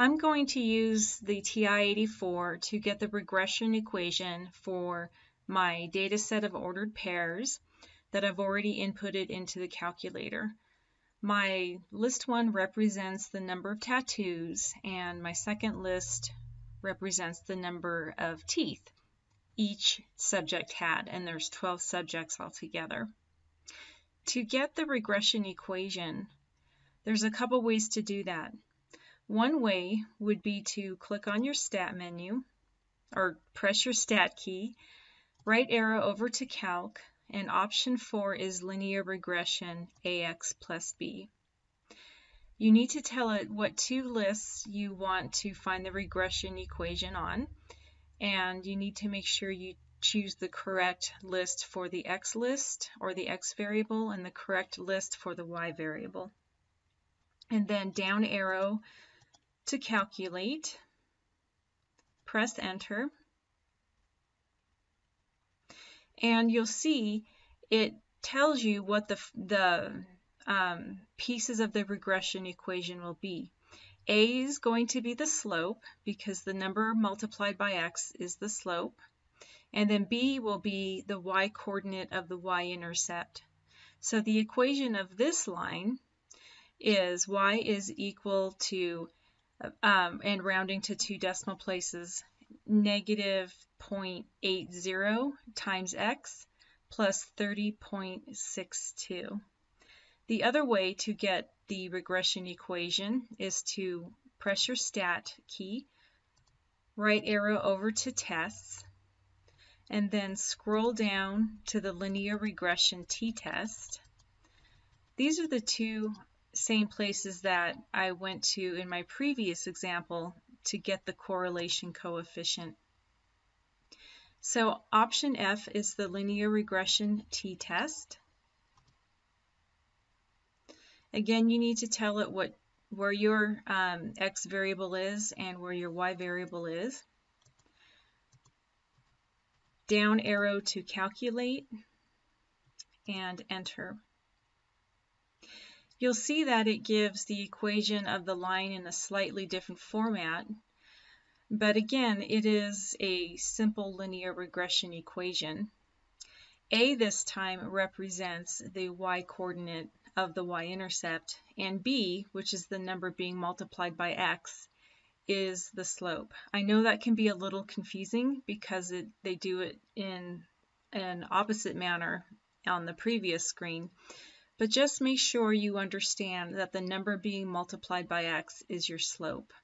I'm going to use the TI-84 to get the regression equation for my data set of ordered pairs that I've already inputted into the calculator. My list one represents the number of tattoos and my second list represents the number of teeth each subject had and there's 12 subjects altogether. To get the regression equation, there's a couple ways to do that. One way would be to click on your stat menu or press your stat key, right arrow over to calc, and option 4 is linear regression AX plus B. You need to tell it what two lists you want to find the regression equation on, and you need to make sure you choose the correct list for the X list or the X variable and the correct list for the Y variable. And then down arrow to calculate, press enter, and you'll see it tells you what the, the um, pieces of the regression equation will be. A is going to be the slope because the number multiplied by x is the slope. And then B will be the y coordinate of the y-intercept. So the equation of this line is y is equal to um, and rounding to two decimal places, negative 0.80 times x plus 30.62. The other way to get the regression equation is to press your stat key, right arrow over to tests, and then scroll down to the linear regression t-test. These are the two same places that I went to in my previous example to get the correlation coefficient. So option F is the linear regression t-test. Again, you need to tell it what where your um, x variable is and where your y variable is. Down arrow to calculate and enter you'll see that it gives the equation of the line in a slightly different format. But again, it is a simple linear regression equation. A this time represents the y-coordinate of the y-intercept, and B, which is the number being multiplied by x, is the slope. I know that can be a little confusing because it, they do it in an opposite manner on the previous screen, but just make sure you understand that the number being multiplied by x is your slope.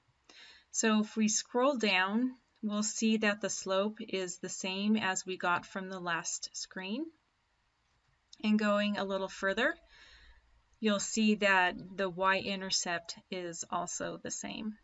So if we scroll down, we'll see that the slope is the same as we got from the last screen. And going a little further, you'll see that the y-intercept is also the same.